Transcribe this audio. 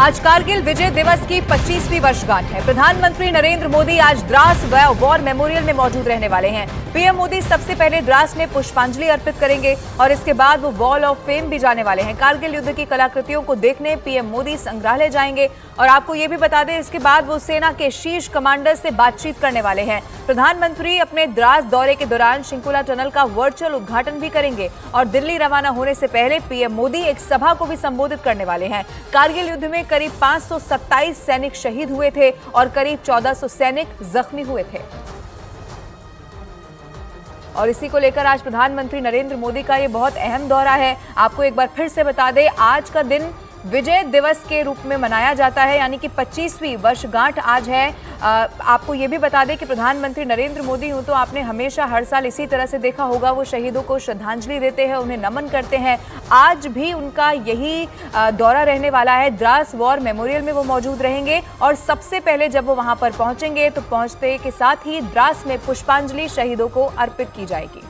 आज कारगिल विजय दिवस की 25वीं वर्षगांठ है। प्रधानमंत्री नरेंद्र मोदी आज द्रास वॉर मेमोरियल में मौजूद रहने वाले हैं। पीएम मोदी सबसे पहले द्रास में पुष्पांजलि अर्पित करेंगे और इसके बाद वो वॉल ऑफ़ फेम भी जाने वाले हैं। कारगिल युद्ध की कलाकृतियों को देखने पीएम मोदी संग्रहालय जाएँगे और आपको ये भी बता दें, इसके बाद वो सेना के शीर्ष कमांडर से बातचीत करने वाले हैं। प्रधानमंत्री अपने द्रास दौरे के दौरान शिंकुला टनल का वर्चुअल उद्घाटन भी करेंगे और दिल्ली रवाना होने से पहले पीएम मोदी एक सभा को भी संबोधित करने वाले हैं। कारगिल युद्ध में करीब 527 सैनिक शहीद हुए थे और करीब 1400 सैनिक जख्मी हुए थे। और इसी को लेकर आज प्रधानमंत्री नरेंद्र मोदी का यह बहुत अहम दौरा है। आपको एक बार फिर से बता दें, आज का दिन विजय दिवस के रूप में मनाया जाता है यानी कि 25वीं वर्षगांठ आज है। आ, आपको ये भी बता दें कि प्रधानमंत्री नरेंद्र मोदी हूँ तो आपने हमेशा हर साल इसी तरह से देखा होगा वो शहीदों को श्रद्धांजलि देते हैं उन्हें नमन करते हैं। आज भी उनका यही दौरा रहने वाला है। द्रास वॉर मेमोरियल में वो मौजूद रहेंगे और सबसे पहले जब वो वहाँ पर पहुँचेंगे तो पहुँचते के साथ ही द्रास में पुष्पांजलि शहीदों को अर्पित की जाएगी।